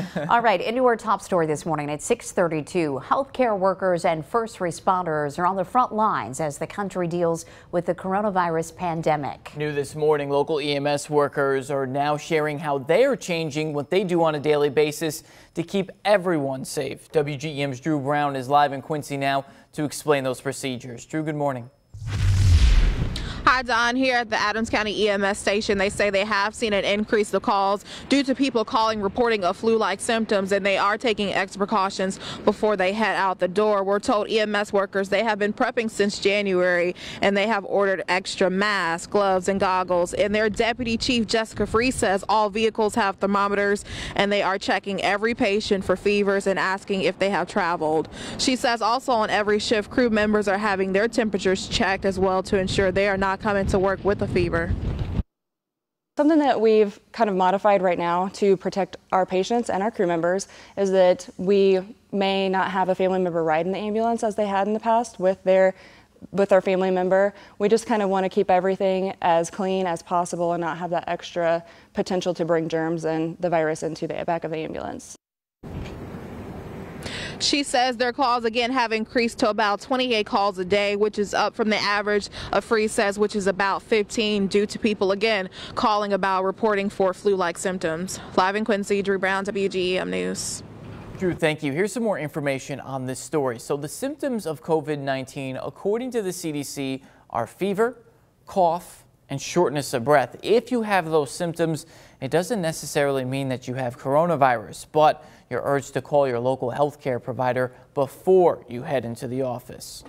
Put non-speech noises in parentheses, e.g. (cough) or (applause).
(laughs) All right, into our top story this morning at 632. Healthcare workers and first responders are on the front lines as the country deals with the coronavirus pandemic. New this morning, local EMS workers are now sharing how they are changing what they do on a daily basis to keep everyone safe. WGEM's Drew Brown is live in Quincy now to explain those procedures. Drew, good morning. Hi, Don. Here at the Adams County EMS station, they say they have seen an increase of calls due to people calling reporting of flu-like symptoms, and they are taking extra precautions before they head out the door. We're told EMS workers they have been prepping since January, and they have ordered extra masks, gloves, and goggles. And their deputy chief, Jessica Free, says all vehicles have thermometers, and they are checking every patient for fevers and asking if they have traveled. She says also on every shift, crew members are having their temperatures checked as well to ensure they are not not come into work with a fever. Something that we've kind of modified right now to protect our patients and our crew members is that we may not have a family member ride in the ambulance as they had in the past with their with our family member. We just kind of want to keep everything as clean as possible and not have that extra potential to bring germs and the virus into the back of the ambulance. She says their calls again have increased to about 28 calls a day, which is up from the average of Free says, which is about 15 due to people again calling about reporting for flu-like symptoms. Live in Quincy, Drew Brown, WGEM News. Drew, thank you. Here's some more information on this story. So the symptoms of COVID-19, according to the CDC, are fever, cough, and shortness of breath. If you have those symptoms, it doesn't necessarily mean that you have coronavirus, but you're urged to call your local healthcare provider before you head into the office.